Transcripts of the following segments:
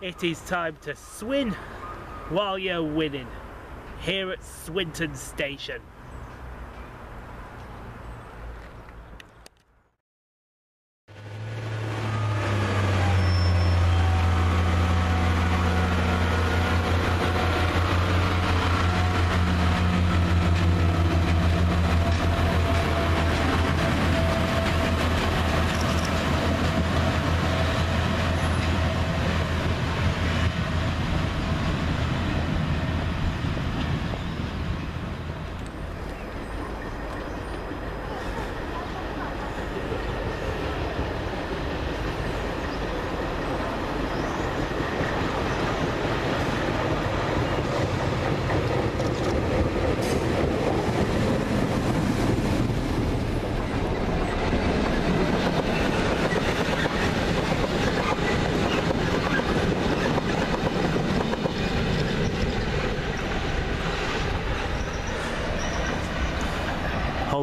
It is time to swin while you're winning here at Swinton Station.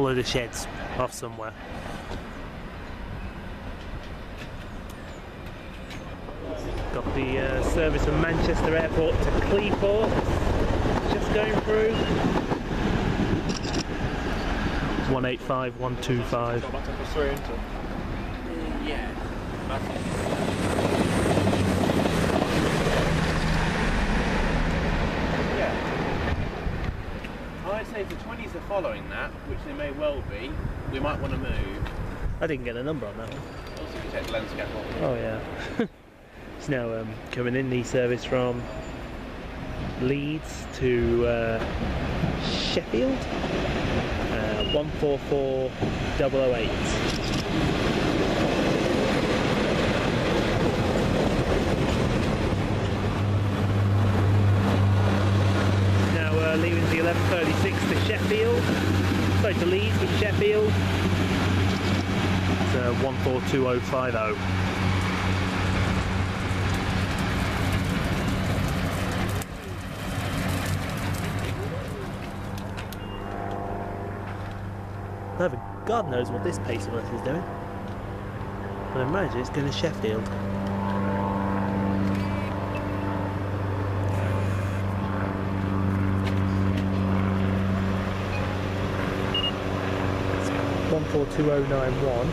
Load of sheds off somewhere. Got the uh, service from Manchester Airport to Cleethorpes, just going through. 185, 125. Yeah. Yeah. I'd say if the 20s are following that, which they may well be, we might want to move. I didn't get a number on that one. Also, we check the landscape off. Oh yeah. it's now um, coming in the service from Leeds to uh, Sheffield. Uh, 144008. Now uh, leaving the 1136 to Sheffield. Sorry, to Leeds to Sheffield. It's uh, 142050. No, but God knows what this pace of earth is doing. But I imagine it's going to Sheffield. It's 142091.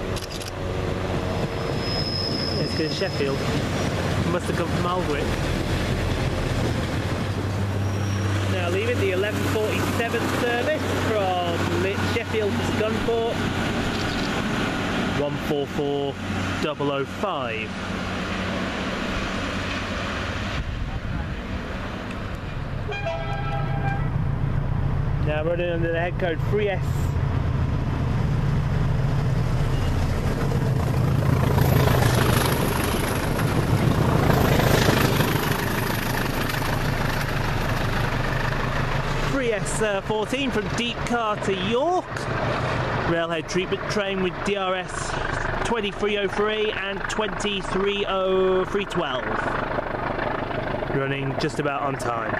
Yeah, it's going to Sheffield. It must have come from Adwick. Now leaving the 1147 service from Sheffield to Scunthorpe. 144005. Now running under the head code 3S. Uh, 14 from Deep Car to York. Railhead treatment train with DRS 2303 and 230312. Running just about on time.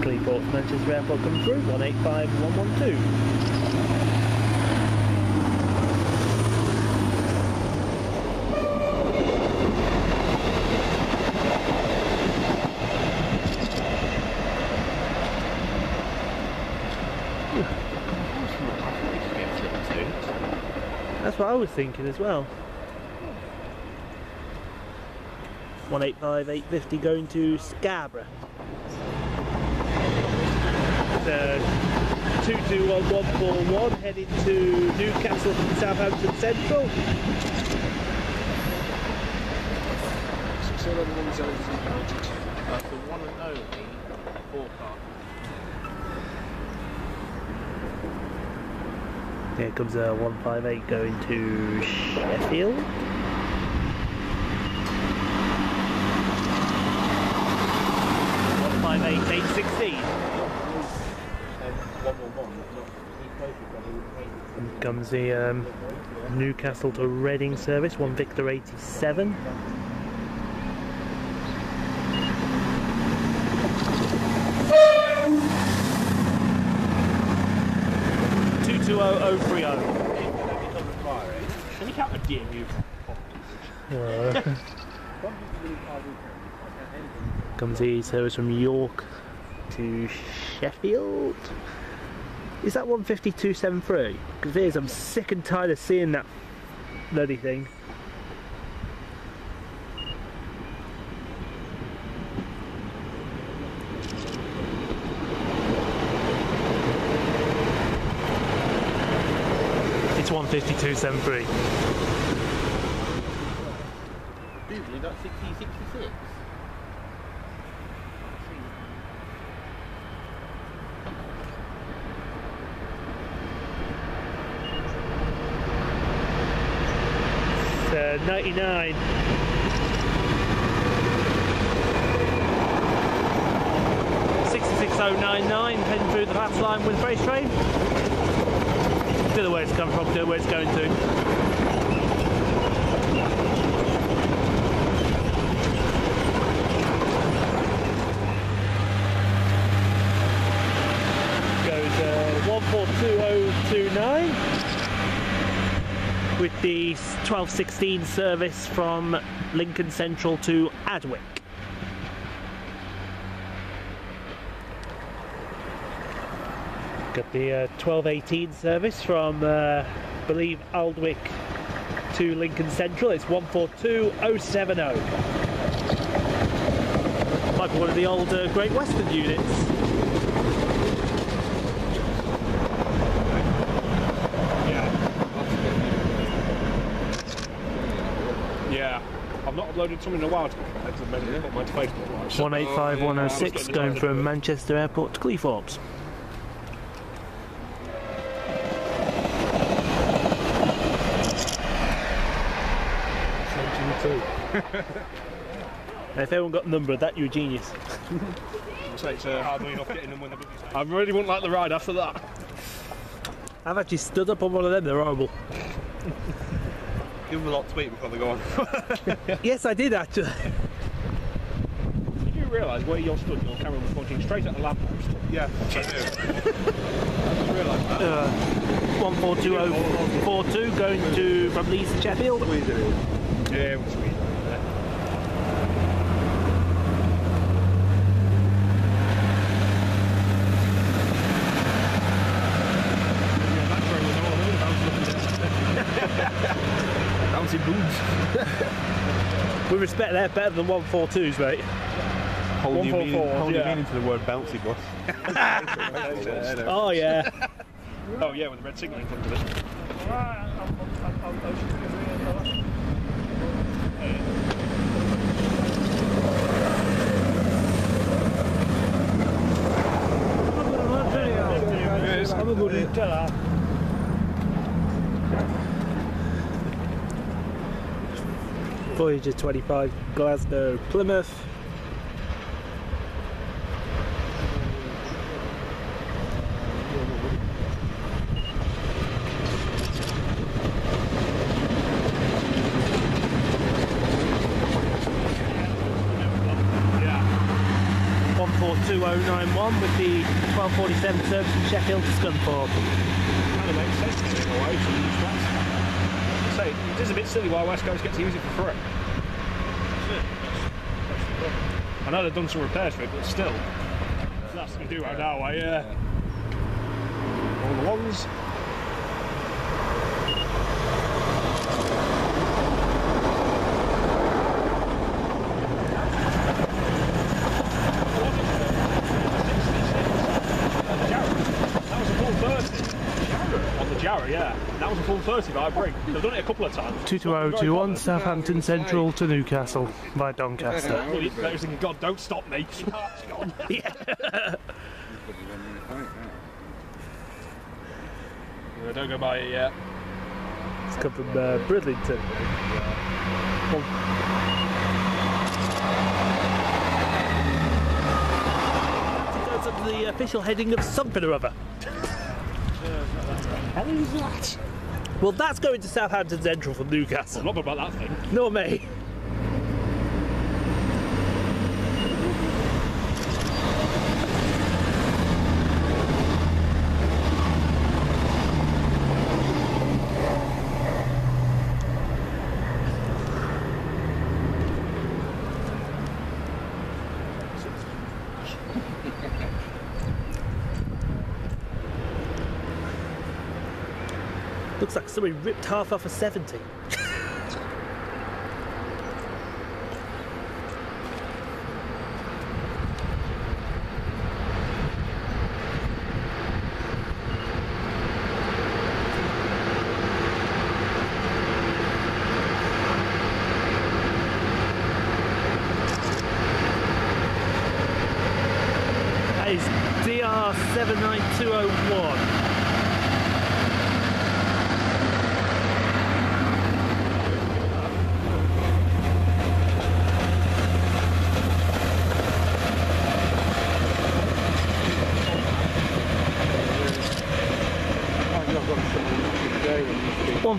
Reason. Manchester Airport come through, 185112. That's what I was thinking as well. 185, 850 going to Scarborough. Uh, 221141 heading to Newcastle from Southampton Central. That's the one and only forecast. Here comes a 158 going to Sheffield. One five eight eight sixteen. And comes the um, Newcastle to Reading service, one Victor 87. 122030. Can you count a DMU? Comes the service from York to Sheffield. Is that 15273? Because it is, I'm sick and tired of seeing that bloody thing. It's 15273. Usually got 60, 66. It's uh, 99. Sixty-six oh nine nine, heading through the fast line with the race train. Do the where it's come from, do where it's going to. Goes uh, 142029 with the 1216 service from Lincoln Central to Adwick. Got the uh, 1218 service from, uh, I believe, Adwick to Lincoln Central. It's 142070. Might be one of the old uh, Great Western units. Yeah. I've not uploaded something in a while to because I've made it put mine to Facebook. Right? 185106 going from Manchester Airport to Cleethorpes. And if everyone got the number of that, you're a genius. So it's hard enough getting them when they're I really wouldn't like the ride after that. I've actually stood up on one of them, they're horrible. Give them a lot to eat before they go on. yes, I did actually. Did you realise where you're stood, your camera was pointing straight at the lamppost? yeah, I do. I just realised that. Uh, 142042 going to from Leeds to Sheffield. Yeah, it was sweet. Bouncing boobs. We respect that better than 142s, mate. Whole new 144, meaning, whole new yeah. meaning to the word bouncy bus. Oh, yeah. Oh yeah, with the red signal in front of it. Voyager 25, Glasgow, Plymouth. Yeah. 142091 with the 1247 service from Sheffield to Scunthorpe. Makes sense to use West. Say, it is a bit silly why West Coast get to use it for free. I know they've done some repairs for it, but still. That's to do right now, uh, all the ones. That was a full 30. On the Jarrah, yeah. That was a full 30 by Brink. They've done it a couple of times. 22021 Southampton Central to Newcastle by Doncaster. Well, you- thinking, God, don't stop me. She can't, she's gone. Yeah, don't go by it yet. It's come from uh, Bridlington. It goes under the official heading of something or other. How is that? Well, that's going to Southampton Central from Newcastle. I'm not about that thing. Nor me. Looks like somebody ripped half off a 70.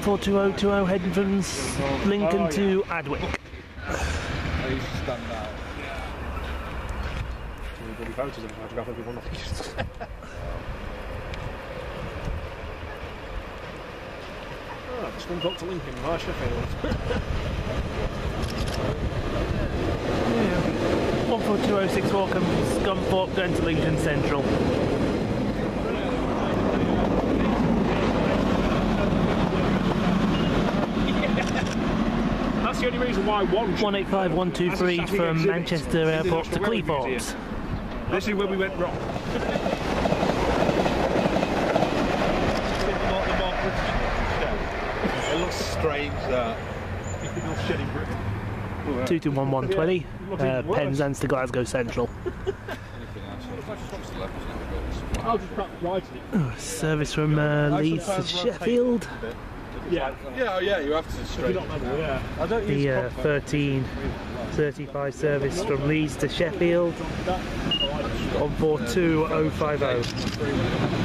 14220 heading from Lincoln to Adwick. oh, just one got to Lincoln via Sheffield. yeah. 14206 Walkham, Scunthorpe going to Lincoln Central. Reason why one. One eight five one two three from Manchester Airport to Cleethorpes. This is where we went wrong. It looks strange that. Two two one one twenty. Looks Uh, even worse. Penzance to Glasgow Central. I'll just perhaps write it. Service from uh, Leeds to sometimes rotate Sheffield. Yeah. Yeah, oh yeah, you have to If you straighten. don't know, yeah. I don't use The uh, 13 35 service from Leeds to Sheffield. On board 20050.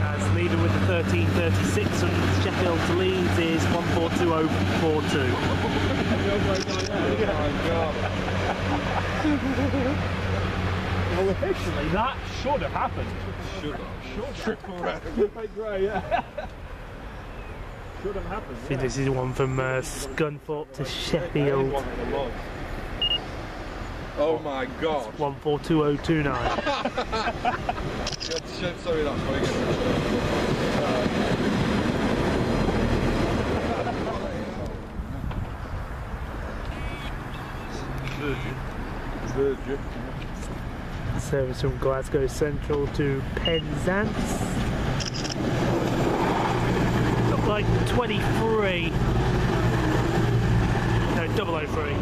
As leader with the 1336 from Sheffield to Leeds is 142042. Well, officially, that should have happened. Should have. Triple round. Fake grey, yeah. should have happened. I think this is one from uh, Scunthorpe to Sheffield. Oh my god. 142029. Sorry, that's going in. Virgin. Service from Glasgow Central to Penzance. Look like 23. No, 003.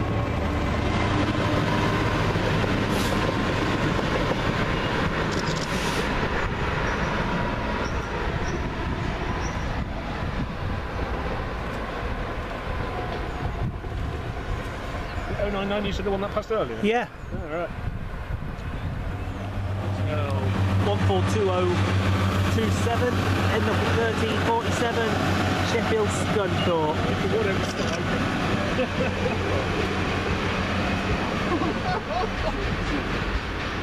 Oh nine nine. You said the one that passed earlier. Yeah. All right. So, 142027, end up at 1347, Sheffield Scunthorpe. Open.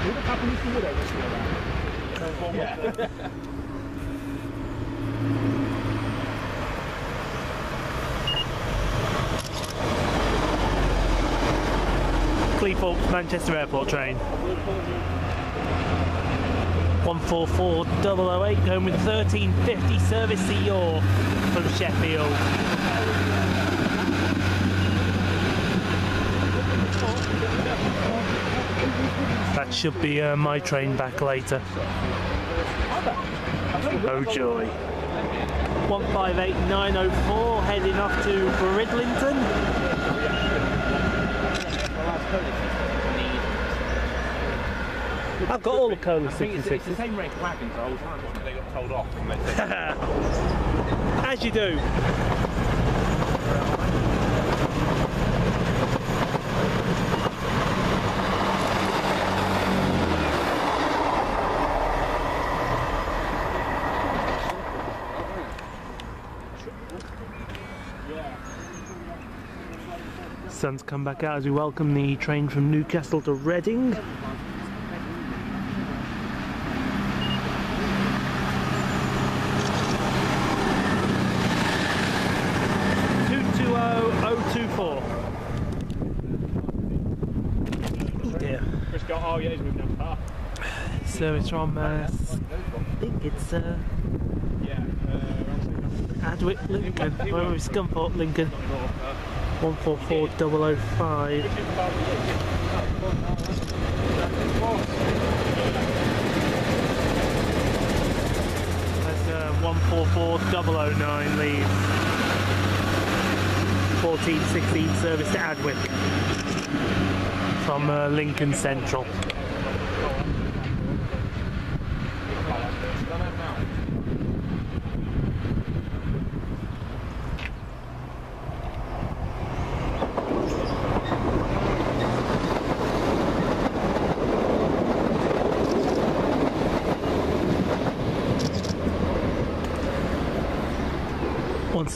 What would happen if Manchester Airport train. 144008 going with 1350 service to York from Sheffield. That should be uh, my train back later. Oh joy. 158904 heading off to Bridlington. I've got all the Cola I think it's, it's the same rank of wagons I was trying to they got told off and As you do. Sun's come back out as we welcome the train from Newcastle to Reading. Two two oh oh two four. Oh dear. Chris got. Oh yeah, he's moving down the path. From, uh, I think it's uh, Adwick Lincoln, or it's Scunthorpe Lincoln, uh, 144005. That's uh, 144009 leaves. 1416 service to Adwick from uh, Lincoln Central.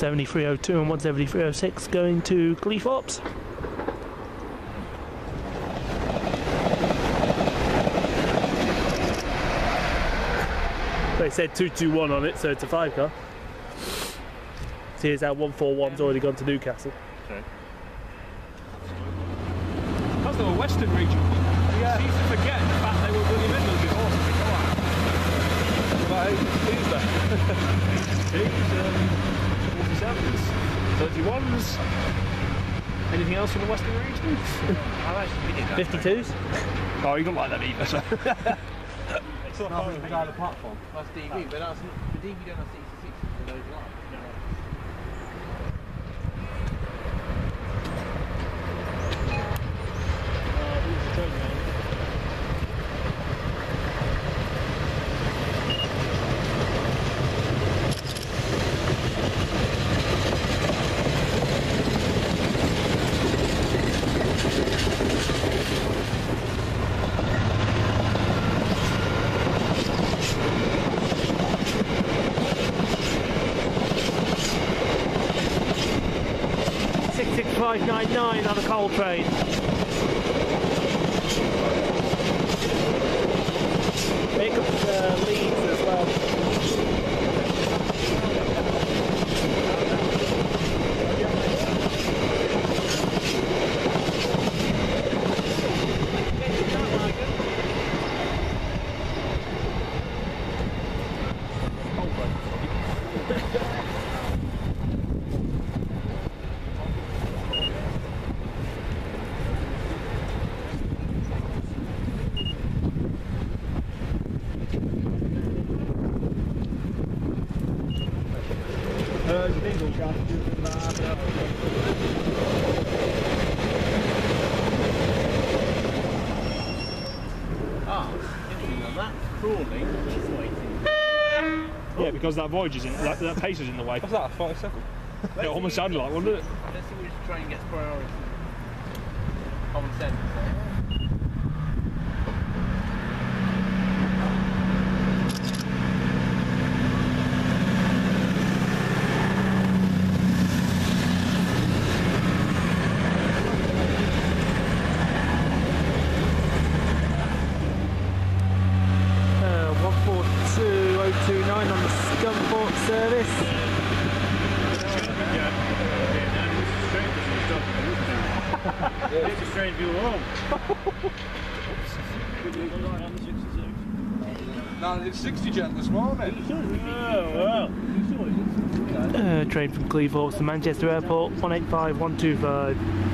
One seventy three oh two and one seventy three oh six going to Cleethorpes. They said two two one on it, so it's a five car. So here's our one four already gone to Newcastle. That's the Western region. Yeah. Seems to forget the fact they were William Midland before. So they come on. About who's there? These, um, 47s, 31s. Anything else from the Western region? I've actually been in that. Fifty twos? Oh, you don't like that either, so. Nothing beside the platform. That's DV, but that's not, the DV don't have 66 for those live. Six six five nine nine on a coal train. Make up the leads as well. Ah, interesting on that. Crawley is waiting. yeah, because that voyage is in, that, that pace is in the way. What's that, 40 seconds? It almost sounded like one, didn't it? Let's see which train gets priority. did 60 jet this morning. Oh, wow. Uh, train from Cleveland to Manchester Airport, 185 125.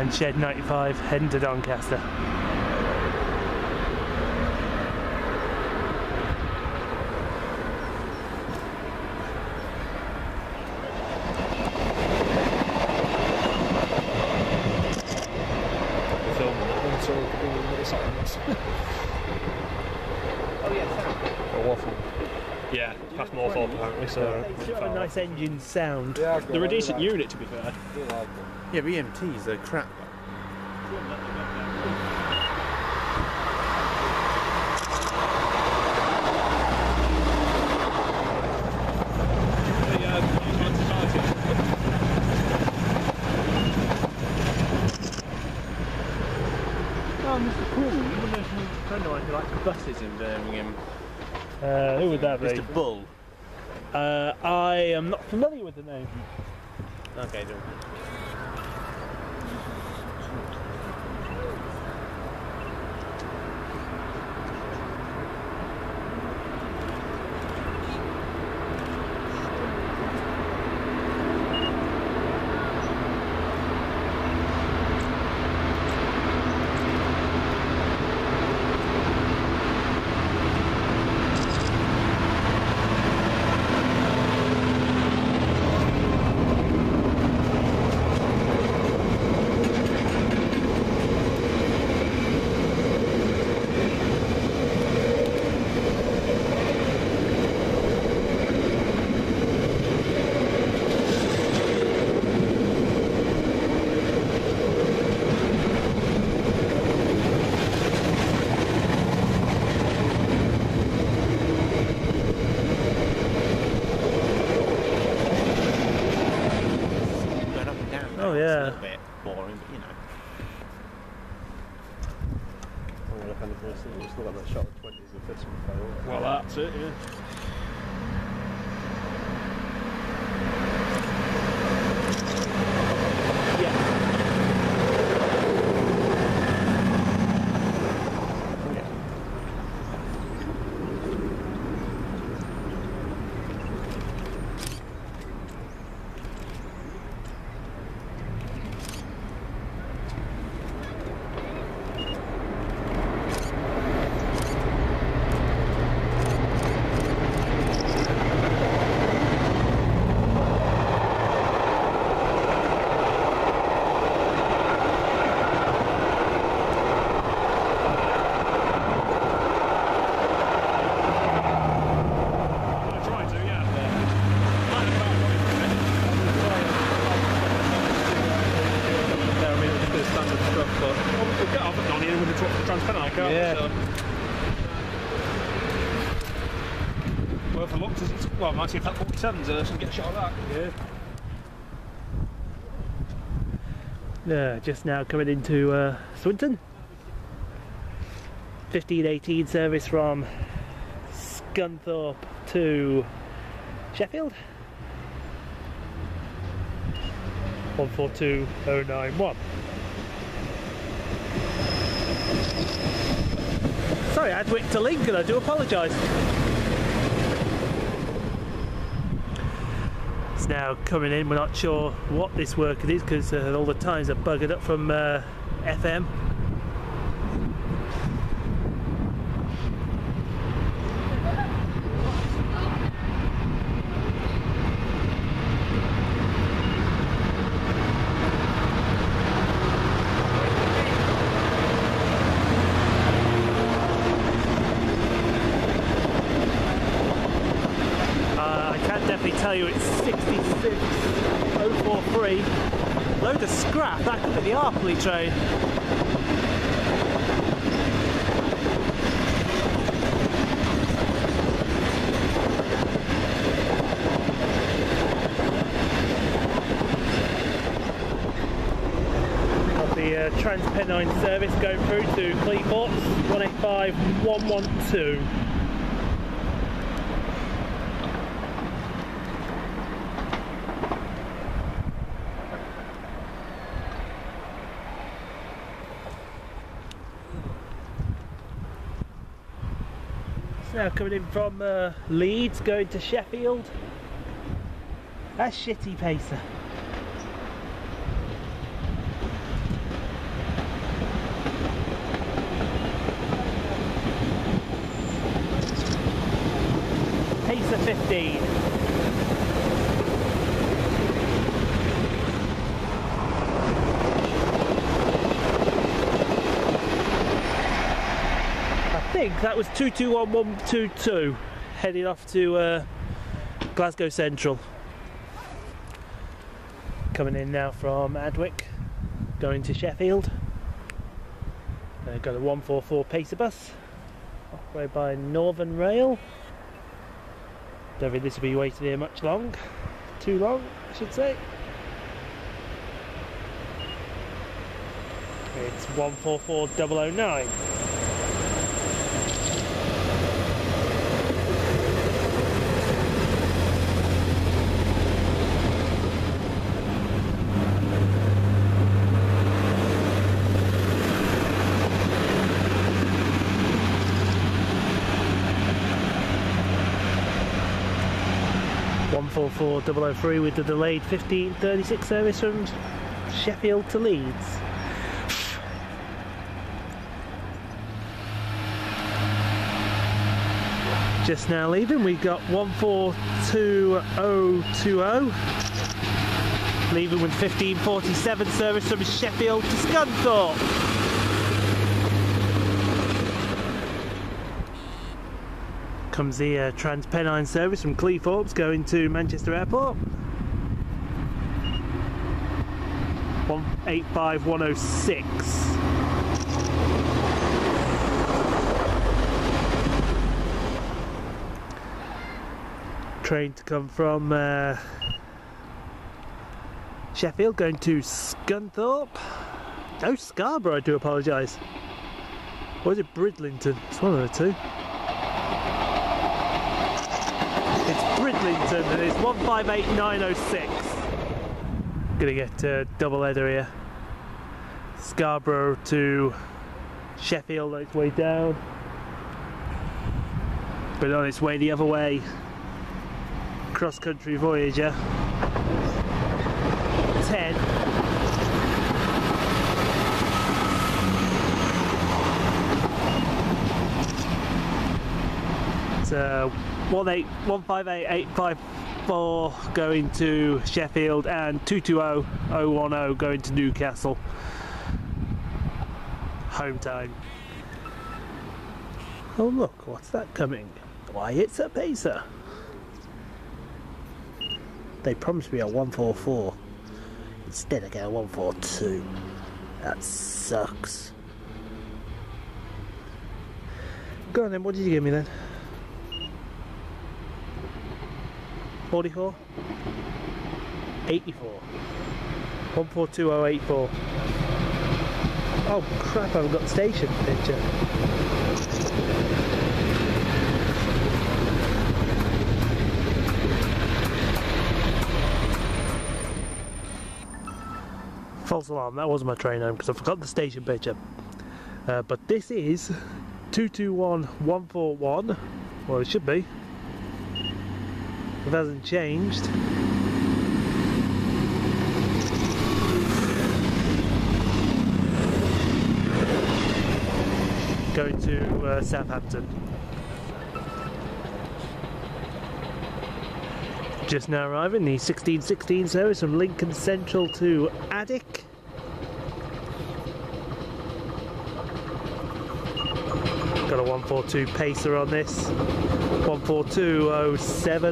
And Shed 95 heading to Doncaster. Film that one, so we could do another silence. Oh, yeah, Sam. Or waffle. Yeah, past Morthorpe apparently, so. It's got a nice engine sound. Yeah, They're a decent unit to be fair. Yeah, but EMTs are crap. buses in Birmingham. Uh, who would that be? Mr. Bull. Uh, I am not familiar with the name. Okay, don't. 47's there, so we get a shot of that. yeah. Just now coming into uh, Swinton. 1518 service from Scunthorpe to Sheffield. 142091. Sorry, I Adwick to Lincoln, I do apologise. It's now coming in, we're not sure what this work is because uh, all the times are buggered up from uh, FM. service going through to Cleet Butts, 185 112. now coming in from uh, Leeds going to Sheffield. That's shitty pacer. 15. I think that was 221122 heading off to uh, Glasgow Central. Coming in now from Adwick, going to Sheffield. Uh, got a 144 Pacer bus, operated by Northern Rail. Don't think this will be waiting here much long. Too long, I should say. It's 144009. 144 003 with the delayed 1536 service from Sheffield to Leeds. Just now leaving, we've got 142020. Leaving with 1547 service from Sheffield to Scunthorpe. Comes the uh, Transpennine service from Cleethorpes going to Manchester Airport. 185106. Train to come from uh, Sheffield going to Scunthorpe. No, Scarborough, I do apologise. Or is it Bridlington? It's one of the two. It's Bridlington and it's 158906. Gonna get a double header here. Scarborough to Sheffield on its way down. But on its way the other way. Cross country Voyager. 10. It's uh, 18 158854 going to Sheffield and 220010 going to Newcastle. Home time. Oh look, what's that coming? Why it's a pacer. They promised me a 144. Instead I get a 142. That sucks. Go on then, what did you give me then? 44? 84. 142084. Oh crap, I haven't got station picture. False alarm, that was my train home because I forgot the station picture. Uh, but this is 221141. Well, it should be. It hasn't changed. Going to uh, Southampton. Just now arriving, the 1616 service from Lincoln Central to Adwick. Got a 142 pacer on this. 142070.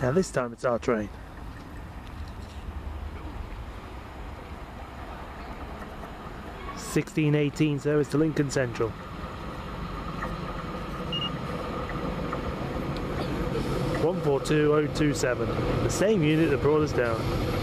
Now this time it's our train. Sixteen eighteen service to Lincoln Central. One four two oh two seven. The same unit that brought us down.